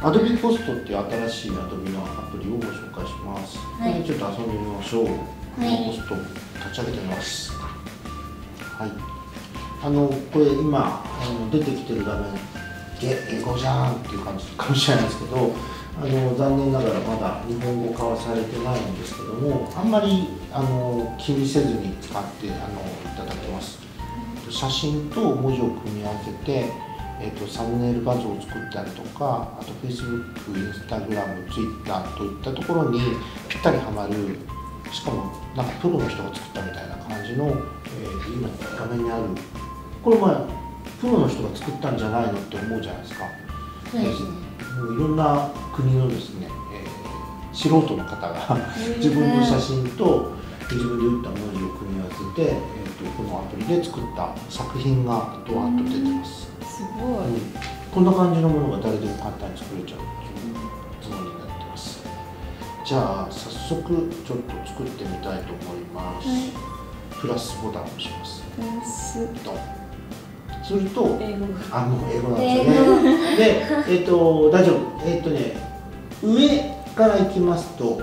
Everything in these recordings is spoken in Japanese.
Adobe ポストっていう新しい Adobe のアプリをご紹介します。はいちょっと遊んでみましょう。はいポスト立ち上げてみます。はい。あのこれ今あの出てきてる画面で英語じゃんっていう感じかもしれないですけど、あの残念ながらまだ日本語化はされてないんですけども、あんまりあの気にせずに使ってあのいただけます。写真と文字を組み合わせて、えー、とサムネイル画像を作ったりとかあと Facebook、Instagram、Twitter といったところにぴったりはまるしかもなんかプロの人が作ったみたいな感じの、えー今画面にある。これまあプロの人が作ったんじゃないのって思うじゃないですか。そうですね。もういろんな国のですね、えー素人の方が自分の写真と自分で打った文字を組み合わせて、えー、とこのアプリで作った作品がドワッと出てます、すごい。うんこんな感じのものが誰でも簡単に作れちゃうっていうつもりになってますじゃあ早速ちょっと作ってみたいと思います、はいプラスボタンを押しますプラスドンすると英語が。あ、もう英語なんですよね。で、えっ、と、大丈夫。えっ、とね、上から行きますと、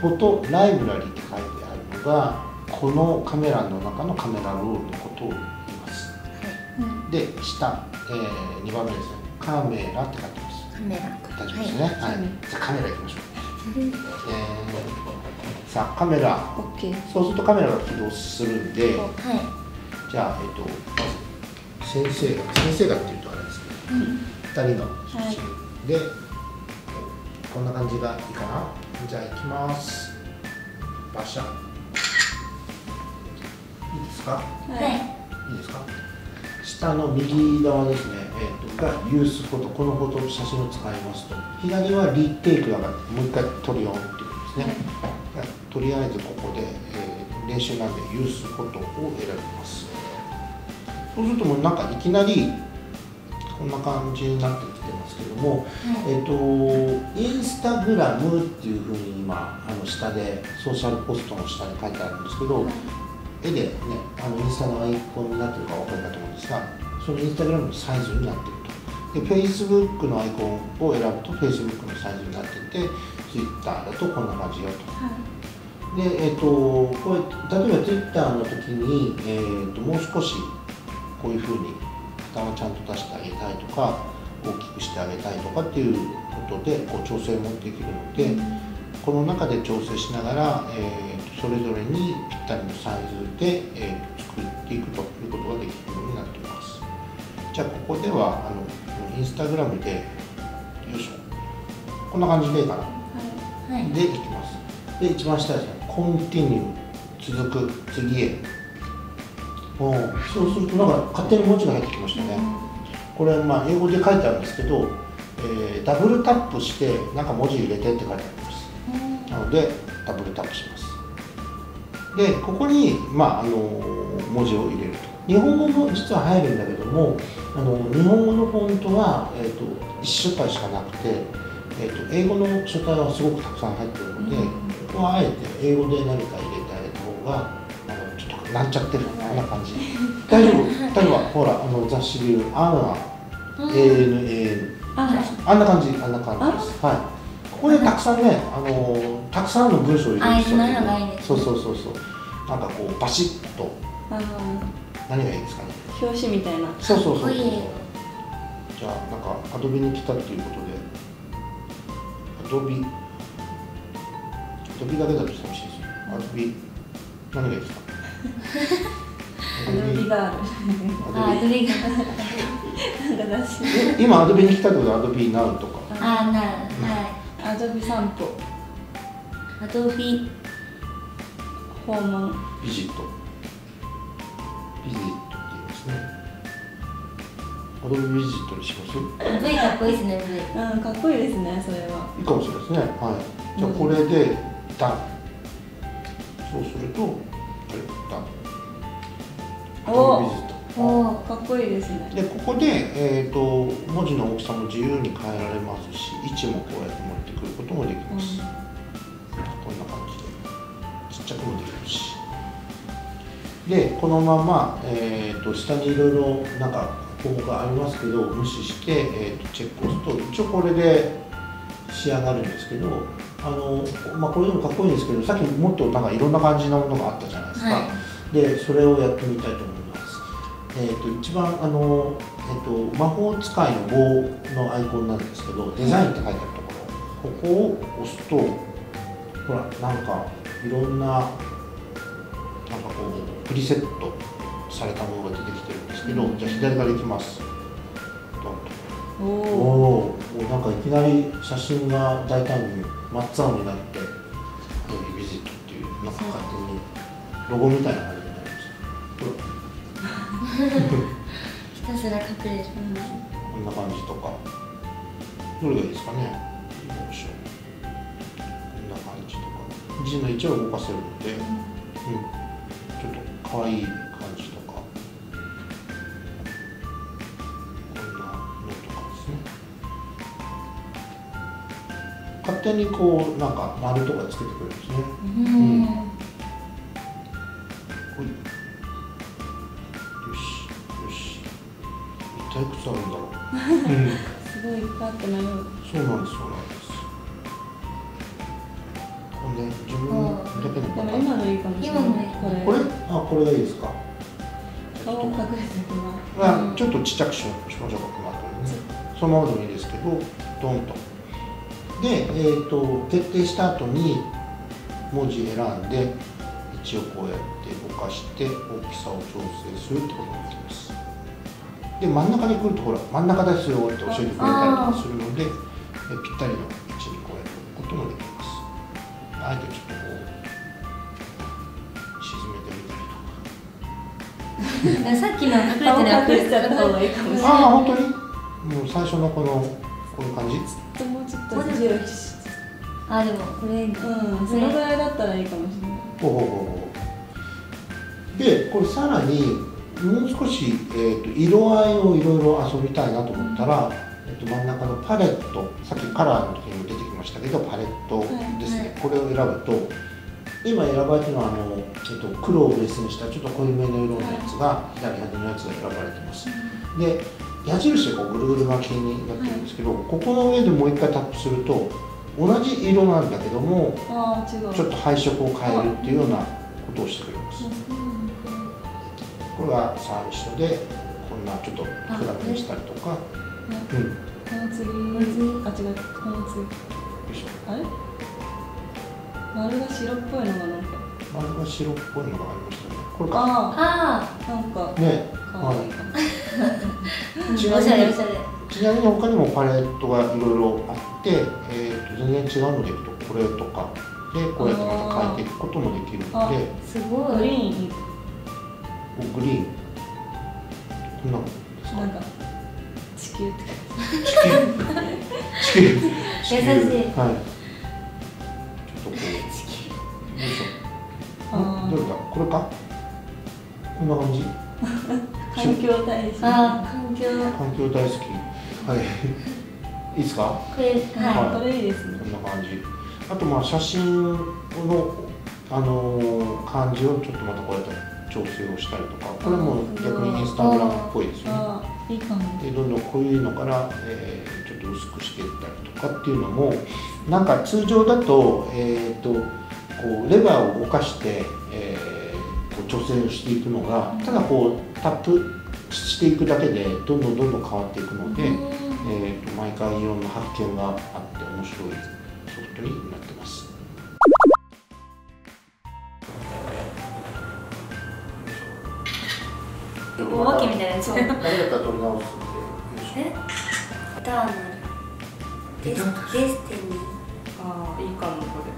フォトライブラリーって書いてあるのが、このカメラの中のカメラロールのことを。で、下、えー、2番目ですね。カメラって書いてます。カメラ大丈夫ですね。はい。はいじゃあカメラ行きましょう。えー、さあ、カメラ。オッケー。そうするとカメラが起動するんで、はいじゃあ、えっ、と、まず先生が、先生がっていうとあれですけど、二人の写真で、こんな感じがいいかな。じゃあ、行きます。バシャ。いいですか？はいいいですか？下の右側ですね、えー、とがユースフォト、このフォト写真を使いますと、左はリテイクだから、もう一回撮るよっていうことですね。とりあえずここで、えー練習なんでユースフォトを選びます。そうするともうなんかいきなりこんな感じになってきてますけども、えっ、とインスタグラムっていうふうに今あの下でソーシャルポストの下に書いてあるんですけど、絵でねあのインスタのアイコンになってるかお分かりかと思うんですがそのインスタグラムのサイズになってると。で Facebook のアイコンを選ぶと Facebook のサイズになってて Twitter だとこんな感じよと。でえっ、とこれ例えば Twitter の時に、えー、ともう少しこういうふうに負担をちゃんと出してあげたいとか大きくしてあげたいとかっていうことでこう調整もできるので、この中で調整しながら、えーとそれぞれにぴったりのサイズで、えーと作っていくということができるようになっています。じゃあここではあのインスタグラムでよいしょ。こんな感じでいいかな。はい。でいきます。で一番下ですねコンティニュー続く。次へ。おー。そうするとなんか勝手に文字が入ってきましたね、これまあ英語で書いてあるんですけど、えーダブルタップしてなんか文字入れてって書いてあります。なのでダブルタップしますでここに、まあ、あの文字を入れると。日本語も実は入るんだけどもあの日本語のフォントは、えー、と1書体しかなくて、えー、と英語の書体はすごくたくさん入ってるので、ここはあえて英語で何か入れてあげた方があのちょっとなんちゃってるこんな感じ。大丈夫。例えばほらあの雑誌でいう「アンは ANAN」あ、あんな感じあんな感じです。はいここでたくさんねあのたくさんの文章を入れる必要あ今のがいいですそうそうそうそう。なんかこうバシッと。何がいいですかね。表紙みたいな。そうそうそうそう。じゃあなんかアドビに来たっていうことで。アドビ。アドビだけだと寂しいですよ。アドビ。何がいいですか？アドビがある。あアドビが。なんか雑誌。え今アドビに来たってことはアドビナウとか。あなはいアドビ散歩。アドビ訪問。ビジットビジットって言いますねアドビビジットにします？V かっこいいですね V うん、かっこいいですね、それは。いいかもしれないですね。はい。じゃあこれでダン。そうすると、あれ？ダン。おビジットおおこいいですね。でここで、えー、と文字の大きさも自由に変えられますし位置もこうやって持ってくることもできます、こんな感じで。ちっちゃくもできるし。でこのまま、えー、と下にいろいろなんか項目がありますけど無視して、えー、とチェックを押すと一応これで仕上がるんですけどあの、まあ、これでもかっこいいんですけどさっきもっとなんかいろんの感じのものがあったじゃないですか、はでそれをやってみたいと思います。えー、と一番あの、えー、と魔法使いの棒のアイコンなんですけどデザインって書いてあるところ。ここを押すとほらなんかいろんななんかこうプリセットされたものが出てきてるんですけど、じゃあ左からいきます。おおなんかいきなり写真が大胆に真っ青になってビビジットっていうなんか勝手にロゴみたいな感じになりましたこ ひたすら隠れる。れこんな感じとか。どれがいいですかね。よいしょこんな感じとか。字の位置を動かせるので、うん、ちょっと可愛い感じとか。こんなのとかですね。勝手にこうなんか丸とかつけてくれるんですね。うん。ほいいくつあるんだろう、うん、すごいいっぱいあって迷うそうなんですそうなんですこれね自分だけのでパターンも今のいいかもしれない今のこれこれあこれがいいですか顔を隠れてるなあちょっとちっちゃくしましょうか。この後にねそのままでもいいですけどドンと。で、えー、と決定した後に文字選んで一応こうやって動かして大きさを調整するってことができます。で真ん中に来るとほら真ん中ですよって教えてくれたりとかするのでえぴったりの位置にこうやって置くこともできます。あえてちょっとこう沈めてみたりとか。さっきの隠れて顔るアプリ隠しちゃった方がいいかもしれない。ああ本当に？もう最初のこのこういう感じ？ちょっともうちょっとあでもこれうんそのぐらいだったらいいかもしれない。ほうほうほうほう。でこれさらにもう少し、えー、と色合いをいろいろ遊びたいなと思ったら、えー、と真ん中のパレットさっきカラーの時にも出てきましたけどパレットですね、これを選ぶと今選ばれてるのはあの、えー、と黒をベースにしたちょっと濃いめの色のやつが左端のやつが選ばれてます。で矢印がこうぐるぐる巻きになってるんですけど、ここの上でもう一回タップすると同じ色なんだけどもちょっと配色を変えるっていうようなことをしてくれます。これが最初でこんなちょっと比べにしたりとか、うん、よこの次の次あ違うこの次。あれ丸が白っぽいのがなんか丸が白っぽいのがありましたね。これか。あああなんかね、かわいいかも。あ、ちなみにおしゃれおしゃれちなみに他にもパレットがいろいろあって、えー、と全然違うのでいくとこれとかでこうやってまた変えていくこともできるので、すごい。グリーングリーン。こんなのですかなんか地球って。地球。地球。優しいはい。ちょっとこう。よいしょあーどれだこれか？こんな感じ？環境大使あー。環境。環境大好き。はい。いいですか？これははい。これいいですね。こんな感じ。あとまあ写真のあのー感じをちょっとまたこうやって調整をしたりとかこれも逆にインスタグラムっぽいですよね。いいかもでどんどんこういうのから、えーちょっと薄くしていったりとかっていうのもなんか通常だと,、えー、とこうレバーを動かして、えーこう調整をしていくのがただこうタップしていくだけでどんどんどんどん変わっていくので、えー、と毎回いろんな発見があって面白いソフトになってます。お化けみたいなやつダメだったら取り直すんで。え？ターナル。デスデスティニー。ああいいかもこれ